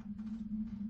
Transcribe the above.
何?